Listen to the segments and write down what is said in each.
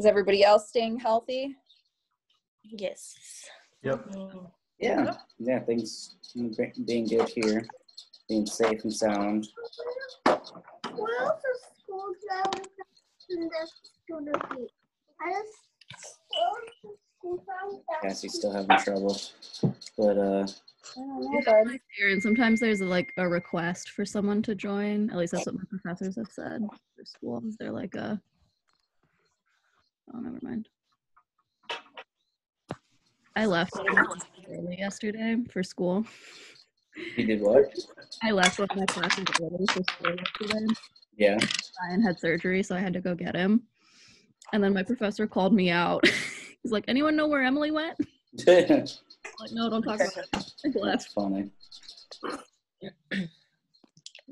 Is everybody else staying healthy? Yes. Yep. Yeah, yeah, things being good here, being safe and sound. What else is school zone that's gonna be? I just. Cassie's still having trouble, but uh, I don't know, bud. And sometimes there's like a request for someone to join. At least that's what my professors have said for schools. They're like a oh never mind. I left early yesterday for school. you did what? I left one of my classes early for school yesterday. Yeah. Ryan had surgery, so I had to go get him. And then my professor called me out. He's like, "Anyone know where Emily went?" I'm like, no, don't talk about it. That's funny.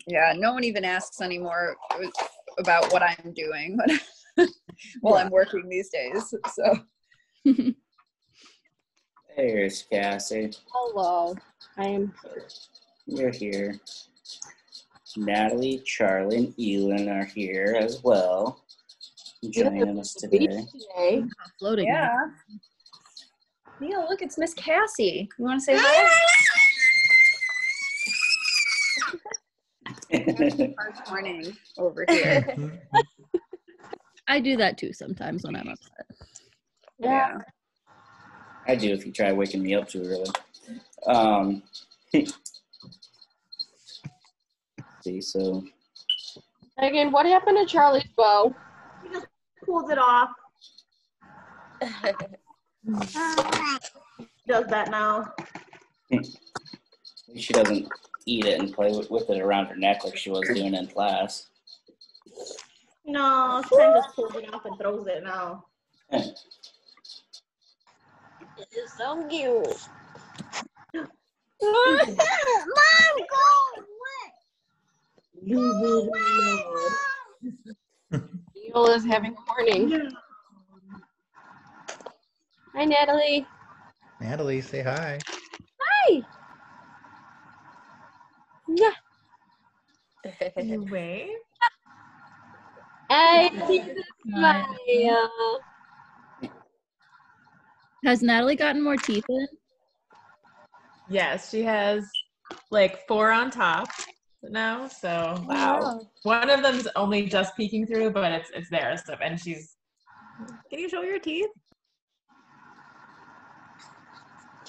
Yeah, no one even asks anymore about what I'm doing while I'm working these days. So There's Cassie. Hello. I am You're here. Natalie, Charlie, and Elin are here as well, joining us today. today. Floating. yeah. Neil, look, it's Miss Cassie. You want to say hi? First morning over here. I do that too sometimes when I'm upset. Yeah. I do if you try waking me up too early. Um, see, so Megan, what happened to Charlie's bow? He just pulled it off. Does that now? she doesn't eat it and play with, with it around her neck like she was doing in class. No, she kind of just pulls it off and throws it now. It's so cute. Mom, go away. Go away, mom. Neil is having a morning. Hi, Natalie. Natalie, say hi. Hi. Yeah. You wave? Hey, this is my, uh, Has Natalie gotten more teeth in? Yes, she has like four on top now. So Wow. one of them's only just peeking through, but it's it's there. So and she's. Can you show your teeth?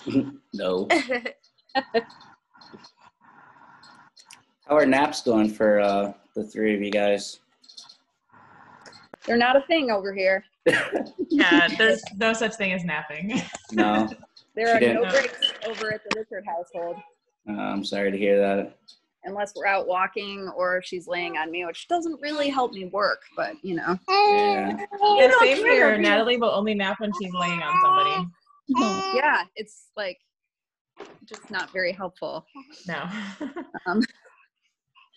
no. How are naps going for uh, the three of you guys? They're not a thing over here. Yeah, there's no such thing as napping. No, There are no breaks over at the Richard household uh, I'm sorry to hear that. unless we're out walking or she's laying on me, which doesn't really help me work, but you know. Yeah, Yeah, same here. Natalie will only nap when she's laying on somebody. Yeah, it's like just not very helpful. No. Um,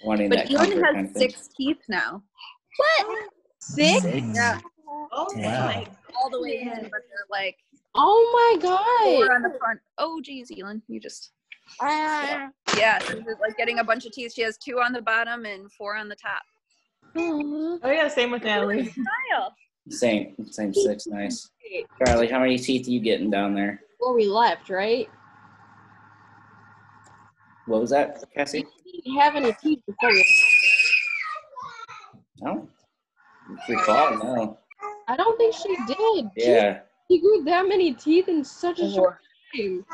wanting but that Elon comfort has kind thing. six teeth now. What? Six? Yeah, Oh, Wow. all the way in, but they're like oh my god. four god. on the front. Oh, geez, Elon, you just. Ah. Yeah, she's just, like getting a bunch of teeth. She has two on the bottom and four on the top. Oh yeah, same with Natalie. Style. Same, same six. Nice. Charlie, how many teeth are you getting down there? Before we left, right? What was that, Cassie? We didn't have any teeth before we left. No. If we recall, no. I don't think she did. Yeah, She grew that many teeth in such a short time.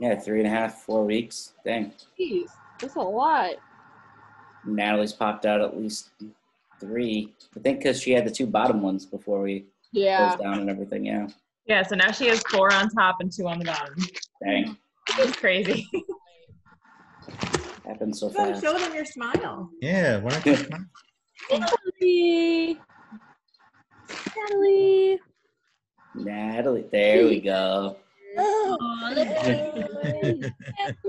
yeah, three and a half, four weeks. Dang. Jeez, that's a lot. Natalie's popped out at least three. I think because she had the two bottom ones before we Yeah. closed down and everything. Yeah. Yeah, so now she has four on top and two on the bottom. Dang. It's crazy. Happened so fast. show them your smile. Yeah, why don't you smile? Natalie. Natalie. Natalie, there we go.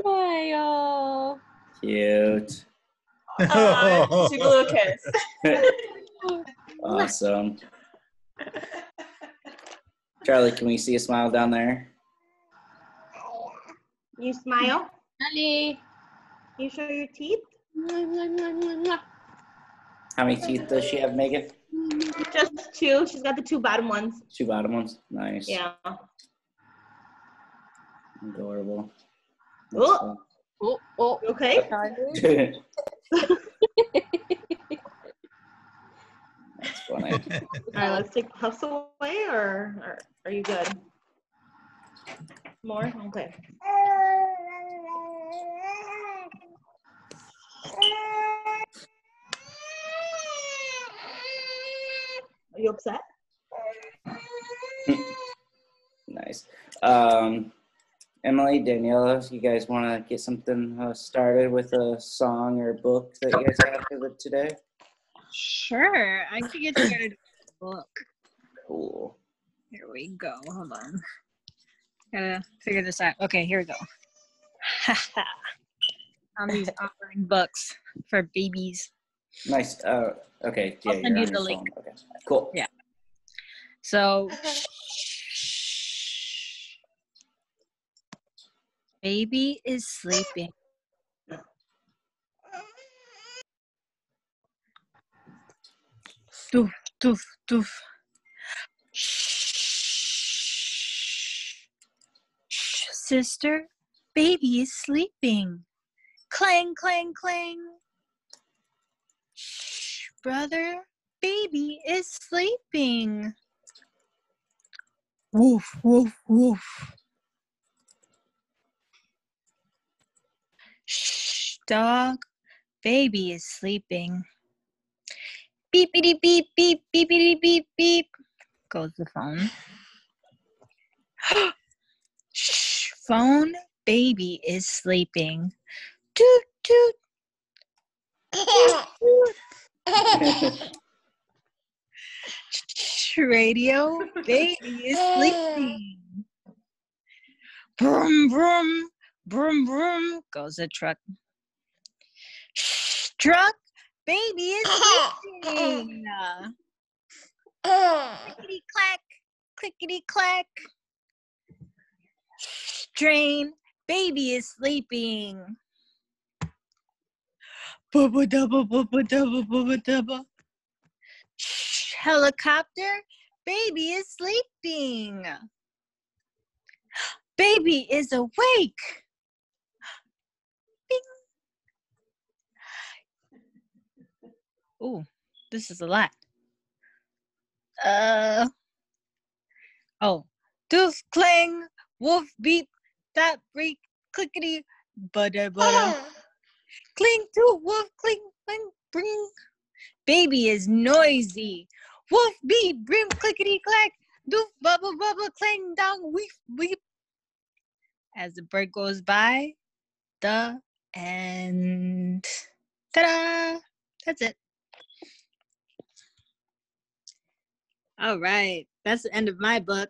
Smile. Cute. Aw, she blew a kiss. Awesome. Charlie, can we see a smile down there? You smile. Natalie. You show your teeth. How many teeth does she have, Megan? Just two. She's got the two bottom ones. Two bottom ones. Nice. Yeah. Adorable. Oh. Oh, oh. You Okay. That's funny. All right, let's take puffs away, or, or are you good? More? Okay. Are you upset? nice. Um, Emily, Daniela, you guys want to get something uh, started with a song or book that you guys have for the- today? Sure, I could get started with the book. Cool. Here we go. Hold on. Gotta figure this out. Okay, here we go. on these offering books for babies. Nice. Uh, okay. Yeah, I'll you're send you the link. phone. Okay. Cool. Yeah. So, baby is sleeping. Doof, doof, doof. Shh. Shh, sister, baby is sleeping. Clang, clang, clang. Shh, brother, baby is sleeping. Woof, woof, woof. Shh, dog, baby is sleeping. Beepity beep beep beepity beep beep beep. goes the phone. Shh, phone, baby is sleeping. Toot toot. Shh, radio, baby is sleeping. Broom broom broom broom goes the truck. Truck, baby is sleeping. Clickety clack, clickety clack. Train, baby is sleeping. Bubba dubba bubba dubba bubba dubba. Shh, Helicopter, baby is sleeping. Baby is awake. Bing. Ooh, this is a lot. Uh. Oh. Doof clang, wolf beep, that break, clickety, butter butter. Cling to wolf cling, cling, bring. Baby is noisy. Wolf beep, brim, clickety clack, doof, bubble, bubble, clang, dong, weep, weep. As the bird goes by, the end. Ta-da! That's it. All right, that's the end of my book.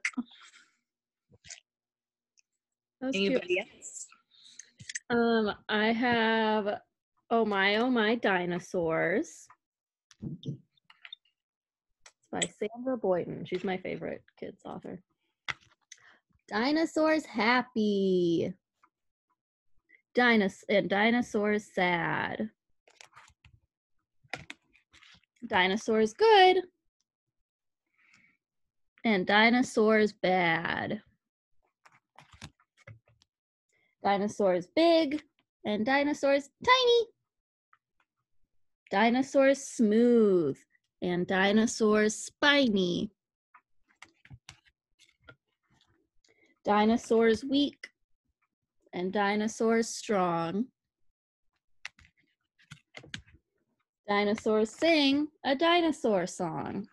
Was cute. Anybody else? Um, I have Oh My Oh My Dinosaurs. It's by Sandra Boynton. She's my favorite kids author. Dinosaurs happy. Dinos and dinosaurs sad. Dinosaurs good. And dinosaurs bad. Dinosaurs big and dinosaurs tiny. Dinosaurs smooth and dinosaurs spiny. Dinosaurs weak and dinosaurs strong. Dinosaurs sing a dinosaur song.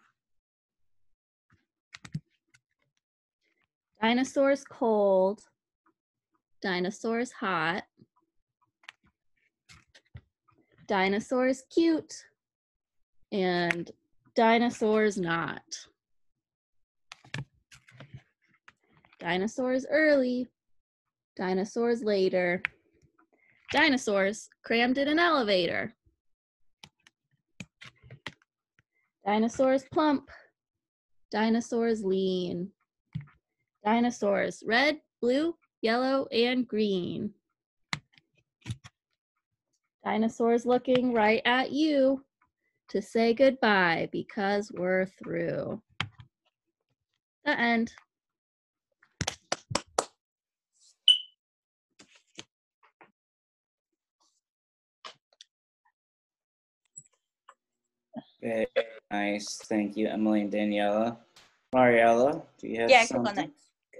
Dinosaurs cold. Dinosaurs hot. Dinosaurs cute. And dinosaurs not. Dinosaurs early. Dinosaurs later. Dinosaurs crammed in an elevator. Dinosaurs plump. Dinosaurs lean. Dinosaurs red, blue, yellow, and green. Dinosaurs looking right at you. to say goodbye because we're through. The end. Very nice. Thank you, Emily and Daniela. Mariella, do you have Yeah, click on that. something?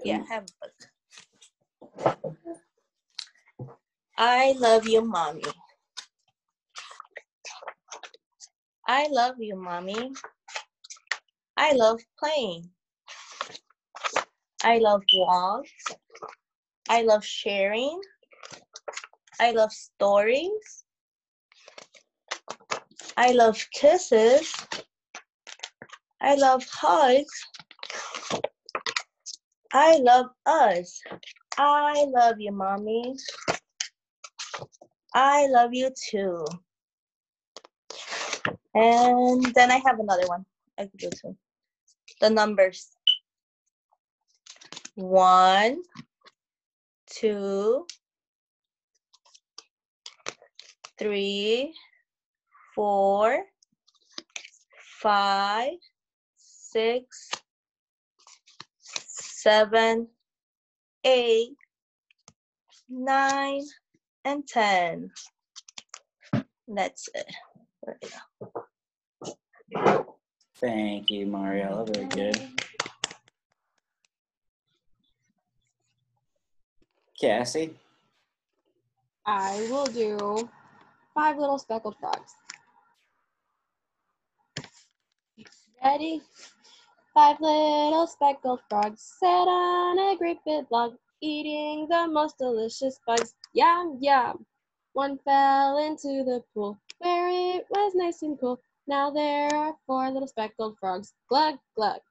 Yeah, have a book. I love you, mommy. I love you, mommy. I love playing. I love walks. I love sharing. I love stories. I love kisses. I love hugs. I love us. I love you, mommy. I love you too. And then I have another one. I could do. The numbers. One, two, three, four, five, six, seven, eight, nine, and ten. That's it. There we go. Thank you, Mariella. Very good. Cassie? I will do five little speckled frogs. Ready? Five little speckled frogs sat on a great big log, eating the most delicious bugs. Yum, yum. One fell into the pool where it was nice and cool. Now there are four little speckled frogs. Glug, glug.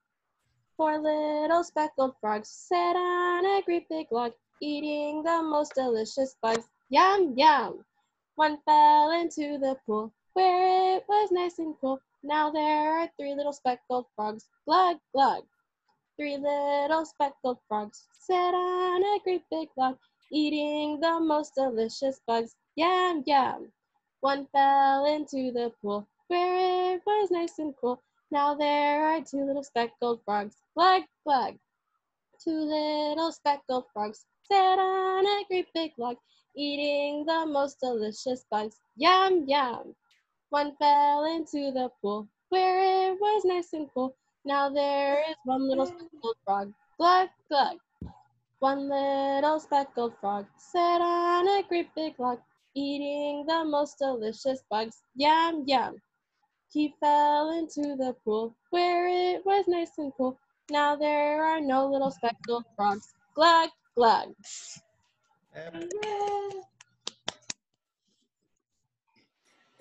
Four little speckled frogs sat on a great big log, eating the most delicious bugs. Yum, yum. One fell into the pool where it was nice and cool. Now there are three little speckled frogs. Glug, glug. Three little speckled frogs sat on a great big log, eating the most delicious bugs. Yum, yum. One fell into the pool where it was nice and cool. Now there are two little speckled frogs. Glug, glug. Two little speckled frogs sat on a great big log, eating the most delicious bugs. Yum, yum. One fell into the pool where it was nice and cool. Now there is one little speckled frog. Glug, glug. One little speckled frog sat on a great big log, eating the most delicious bugs. Yum, yum. He fell into the pool where it was nice and cool. Now there are no little speckled frogs. Glug, glug.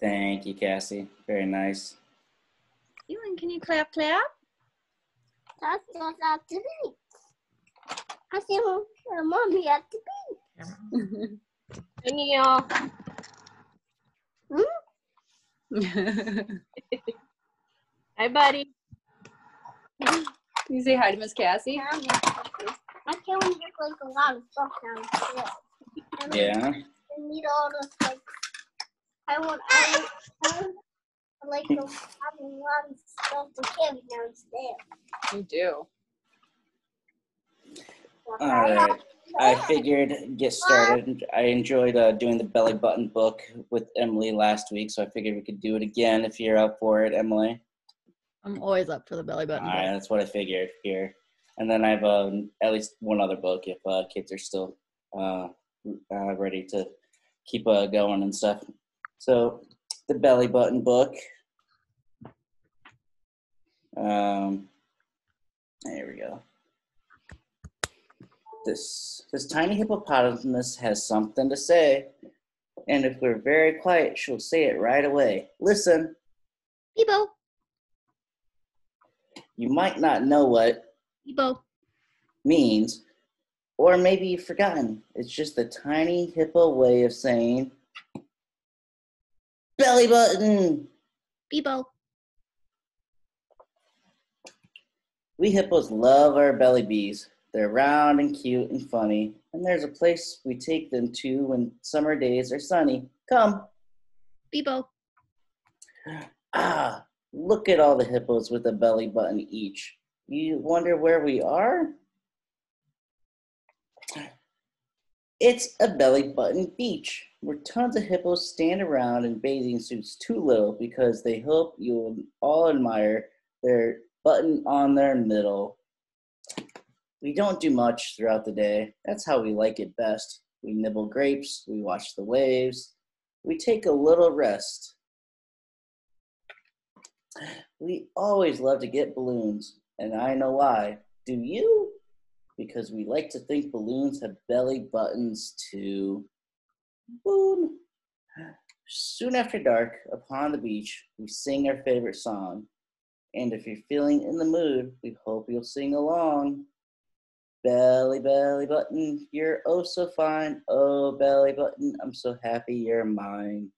Thank you, Cassie. Very nice. Ewan, can you clap, clap? That's not up to me. I see my mommy at the beach. Thank you. Hi, buddy. Can you say hi to Miss Cassie? beach. I can make like a lot of stuff downstairs. And Yeah. I need all this like I want I, I would like to have a lot of stuff to carry downstairs. You do. All right. I figured get started. I enjoyed uh, doing the belly button book with Emily last week, so I figured we could do it again if you're up for it, Emily. I'm always up for the belly All button. right, that's what I figured here. And then I have um, at least one other book if uh, kids are still uh, uh, ready to keep uh, going and stuff. So, the belly button book. Um, there we go. This this tiny hippopotamus has something to say, and if we're very quiet, she'll say it right away. Listen. Bebo, You might not know what Bebo. means, or maybe you've forgotten. It's just the tiny hippo way of saying belly button. Bebo. We hippos love our belly bees. They're round and cute and funny, and there's a place we take them to when summer days are sunny. Come. Bebo. Ah, look at all the hippos with a belly button each. You wonder where we are? It's a belly button beach where tons of hippos stand around in bathing suits too little because they hope you'll all admire their button on their middle. We don't do much throughout the day. That's how we like it best. We nibble grapes, we watch the waves, we take a little rest. We always love to get balloons, and I know why. Do you? Because we like to think balloons have belly buttons too. Boom. Soon after dark, upon the beach, we sing our favorite song. And if you're feeling in the mood, we hope you'll sing along. Belly, belly button, you're oh so fine. Oh, belly button, I'm so happy you're mine.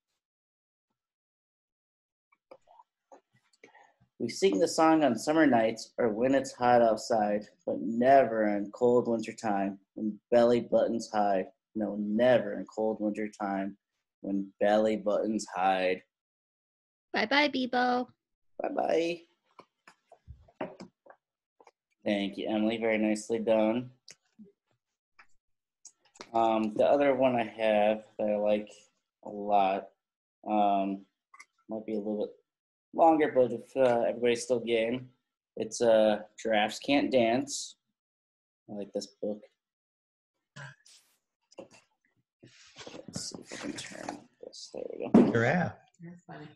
We sing the song on summer nights or when it's hot outside, but never in cold winter time when belly buttons hide. No, never in cold winter time when belly buttons hide. Bye bye, Bebo. Bye bye. Thank you, Emily. Very nicely done. Um, the other one I have that I like a lot um, might be a little bit longer, but if uh, everybody's still game, it's uh, Giraffes Can't Dance. I like this book. Let's see if I can turn this. There we go. Giraffe. That's funny.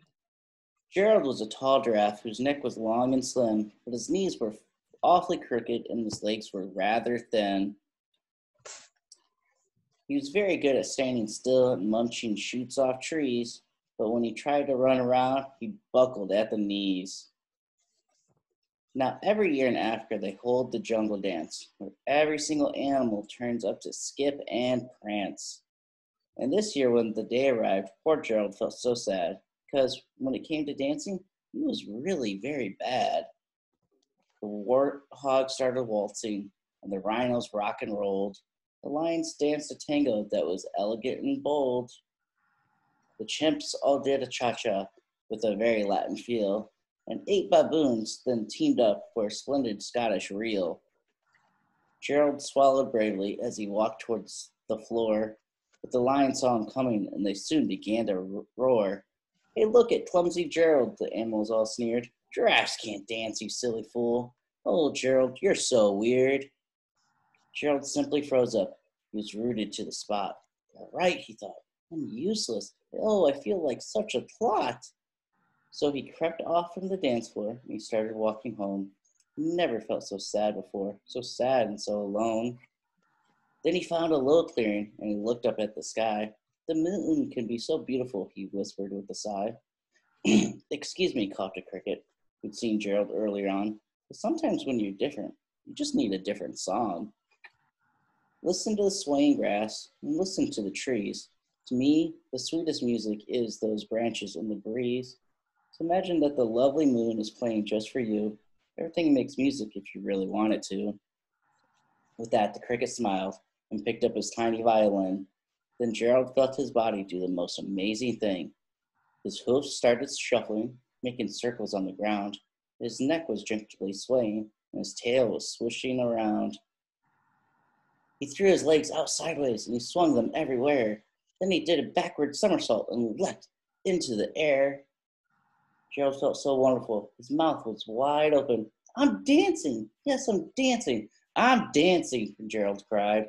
Gerald was a tall giraffe whose neck was long and slim, but his knees were awfully crooked and his legs were rather thin. He was very good at standing still and munching shoots off trees, but when he tried to run around, he buckled at the knees. Now, every year in Africa, they hold the jungle dance, where every single animal turns up to skip and prance. And this year, when the day arrived, poor Gerald felt so sad, because when it came to dancing, he was really very bad. The warthog started waltzing, and the rhinos rock and rolled. The lions danced a tango that was elegant and bold. The chimps all did a cha cha with a very Latin feel, and eight baboons then teamed up for a splendid Scottish reel. Gerald swallowed bravely as he walked towards the floor, but the lions saw him coming and they soon began to roar. Hey, look at clumsy Gerald, the animals all sneered. Giraffes can't dance, you silly fool. Oh, Gerald, you're so weird. Gerald simply froze up. He was rooted to the spot. All right, he thought. I'm useless. Oh, I feel like such a clot. So he crept off from the dance floor and he started walking home. Never felt so sad before, so sad and so alone. Then he found a low clearing and he looked up at the sky. The moon can be so beautiful, he whispered with a sigh. Excuse me, coughed a cricket, who'd seen Gerald earlier on. But sometimes when you're different, you just need a different song. Listen to the swaying grass and listen to the trees. To me, the sweetest music is those branches in the breeze. So imagine that the lovely moon is playing just for you. Everything makes music if you really want it to. With that, the cricket smiled and picked up his tiny violin. Then Gerald felt his body do the most amazing thing. His hoofs started shuffling, making circles on the ground. His neck was gently swaying, and his tail was swishing around. He threw his legs out sideways and he swung them everywhere. Then he did a backward somersault and leapt into the air. Gerald felt so wonderful. His mouth was wide open. I'm dancing. Yes, I'm dancing. I'm dancing, Gerald cried.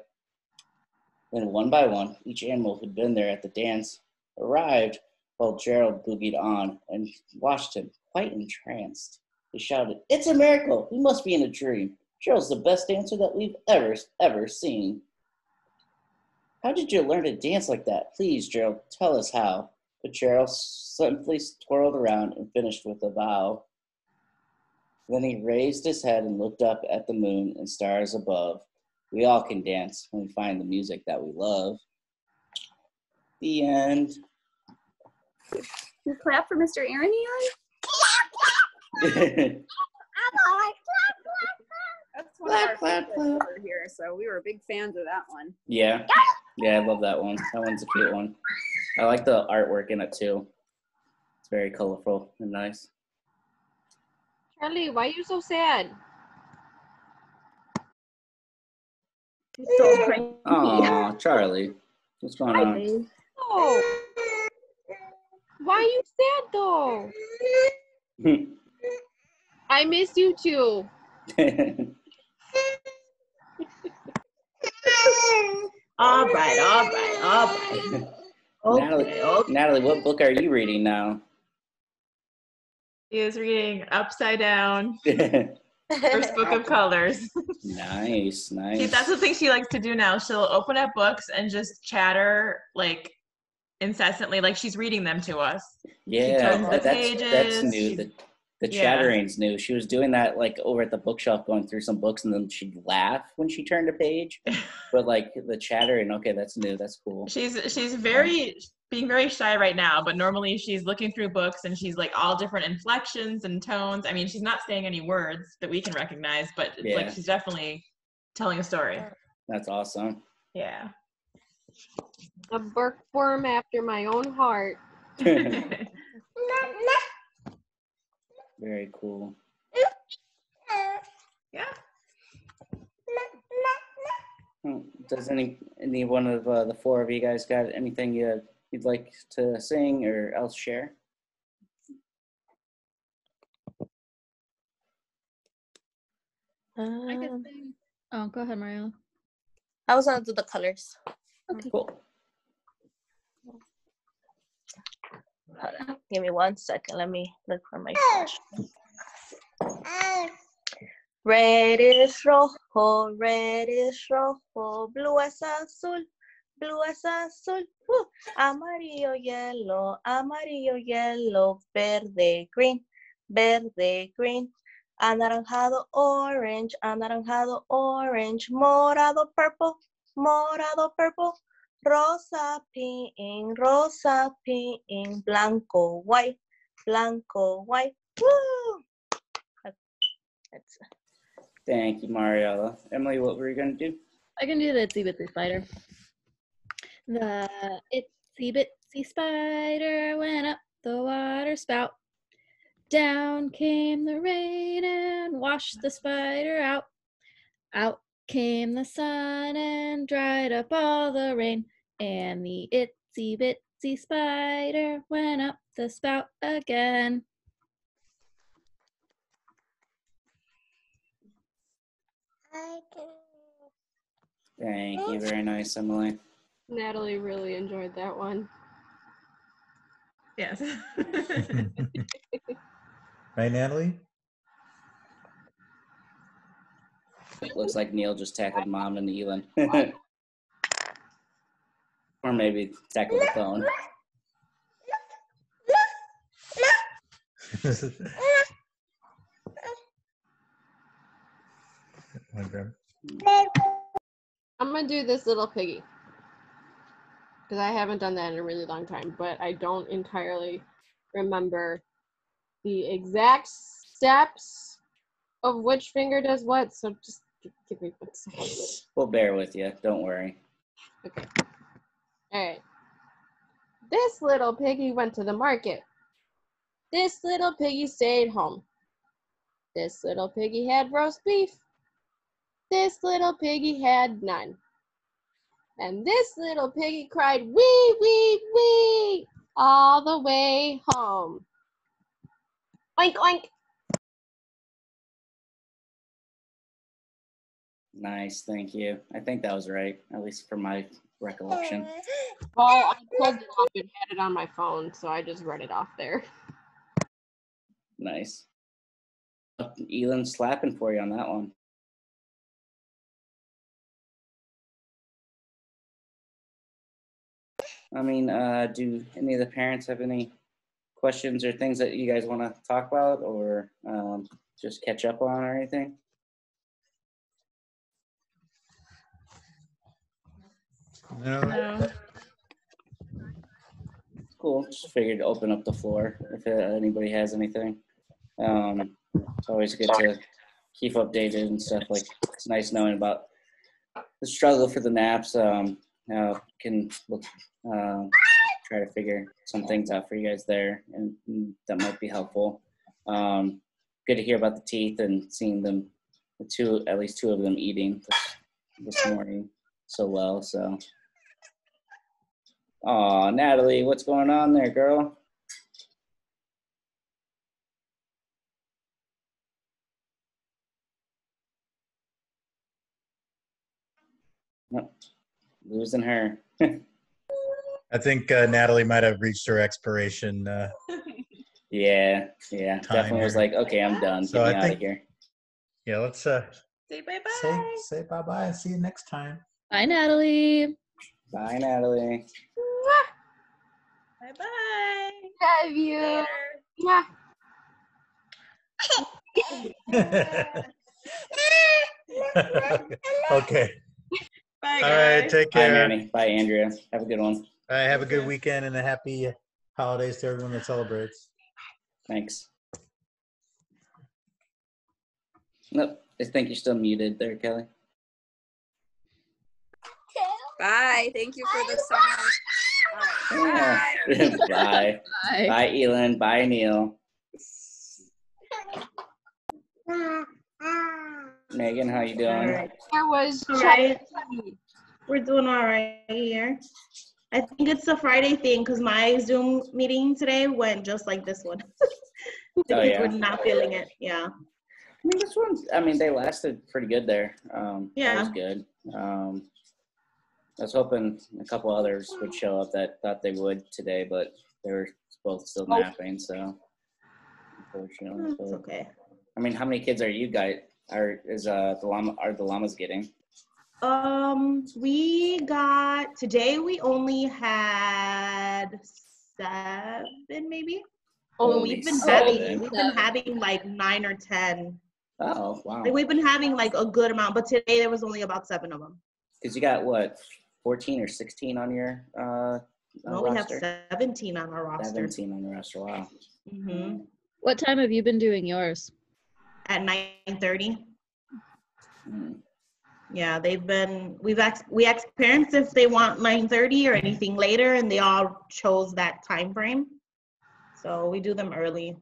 Then, one by one, each animal who'd been there at the dance arrived while Gerald boogied on and watched him, quite entranced. He shouted, It's a miracle! We must be in a dream. Gerald's the best dancer that we've ever, ever seen. How did you learn to dance like that? Please, Gerald, tell us how. But Gerald simply twirled around and finished with a bow. Then he raised his head and looked up at the moon and stars above. We all can dance when we find the music that we love. The end. You clap for Mr. Aaron Eon? That's one of our Clap, clap, over here, so we were big fans of that one. yeah, yeah, I love that one. That one's a cute one. I like the artwork in it too. It's It's very colorful and nice. Charlie, why are you so sad? He's so cranky. Oh, Charlie, what's going on? Oh. Why are you sad though? I miss you too. All right, all right, all right. Okay, Natalie, okay. Natalie, what book are you reading now? He is reading Upside Down, first book of colors. nice, See, nice. that's the thing she likes to do now. She'll open up books and just chatter like incessantly, like she's reading them to us. Yeah, turns the that's that's new. she- The, the Yeah. chattering's new. She was doing that like over at the bookshelf, going through some books, and then she'd laugh when she turned a page. But like the chattering, okay, that's new. That's cool. She's she's very being very shy right now, but normally she's looking through books and she's like all different inflections and tones. I mean, she's not saying any words that we can recognize, but it's like she's definitely telling a story. That's awesome. Yeah. A bookworm after my own heart. Very cool. yeah. Hmm, Does any any one of uh, the four of you guys got anything you you'd like to sing or else share? I can Um, sing. Oh, go ahead, Mariella. I was gonna do the colors. Okay. Cool. Hold on. Give me one second. Let me look for my flash. Red is rojo, red is rojo, blue es azul, blue es azul, uh, amarillo, yellow, amarillo, yellow, verde, green, verde, green, anaranjado, orange, anaranjado, orange, morado, purple, morado, purple, rosa, pink, rosa, pink, blanco, white, blanco, white, woo! That's Thank you, Mariella. Emily, what were you gonna do? I can do the itsy bitsy spider. The itsy bitsy spider went up the water spout. Down came the rain and washed the spider out. Out came the sun and dried up all the rain. And the itsy bitsy spider went up the spout again. Thank you. Very nice, Emily. Natalie really enjoyed that one. Yes. right, Natalie? Looks like Neil just tackled mom and Elin. or maybe tackled the phone. I'm gonna do this little piggy. Because I haven't done that in a really long time, but I don't entirely remember the exact steps of which finger does what. So just g- give me one second. We'll bear with you. Don't worry. Okay. All right. This little piggy went to the market. This little piggy stayed home. This little piggy had roast beef. This little piggy had none. And this little piggy cried, wee, wee, wee, all the way home. Oink, oink. Nice. Thank you. I think that was right, at least from my recollection. Well, I pulled it up and had it on my phone, so I just read it off there. Nice. Elin slapping for you on that one. I mean, uh, do any of the parents have any questions or things that you guys want to talk about or um, just catch up on or anything? No, no. Cool. Just figured to open up the floor if uh, anybody has anything. Um, it's always good to keep updated and stuff. Like it's nice knowing about the struggle for the naps. Um, now can look, uh, try to figure some things out for you guys there, and mm, that might be helpful. Um, good to hear about the teeth and seeing them, the two, at least two of them eating this, this morning so well. So, oh, Natalie, what's going on there, girl? Nope. Losing her. I think uh, Natalie might have reached her expiration. Uh, Yeah, yeah. Time Definitely was like, okay, I'm done. So Get me I out think- of here. yeah, let's uh, Say bye bye. say bye bye and see you next time. Bye, Natalie. Bye, Natalie. Bye bye. Love you. Mwah. okay. Bye, All right. guys. Take Bye, care. Manny. Bye, Andrea. Have a good one. All right. Have a good weekend and a happy holidays to everyone that celebrates. Thanks. Nope. I think you're still muted there, Kelly. Bye. Thank you for the song. All right. Yeah. Bye. Bye. Bye. Bye, Elin. Bye, Neil. Megan, how you doing? right. There was All right. Chucky. We're doing all right here. I think it's a Friday thing because my Zoom meeting today went just like this one. The Oh, kids yeah. were not feeling it. Yeah. I mean, this one. I mean, they lasted pretty good there. Um, that Yeah. was good. Um, I was hoping a couple others would show up that thought they would today, but they were both still Oh. napping. So, unfortunately, It's but- okay. I mean, how many kids are you guys? Are is uh the llama are the llamas getting? Um, we got today. We only had seven, maybe. Oh, Only we've been seven. having we've been having like nine or ten. Oh wow! Like we've been having like a good amount, but today there was only about seven of them. Because you got what, fourteen or sixteen on your uh, No, uh, we have seventeen on our roster. Seventeen on the roster. Wow. hmm What time have you been doing yours? At nine thirty. Mm. Yeah, they've been. We've asked we asked parents if they want nine thirty or anything later, and they all chose that time frame. So we do them early.